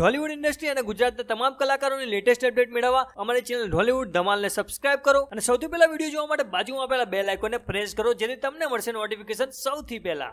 Dhollywood industry અને ગુજરાતના તમામ કલાકારોની લેટેસ્ટ અપડેટ મેળવવા અમારી ચેનલ ઢોલિવૂડ ધમાલને સબસ્ક્રાઇબ કરો અને સૌથી પહેલા વીડિયો જોવા માટે બાજુમાં આપેલા બે લાઇકોને પ્રેસ કરો, જેથી તમને મળશે નોટિફિકેશન સૌથી પહેલા.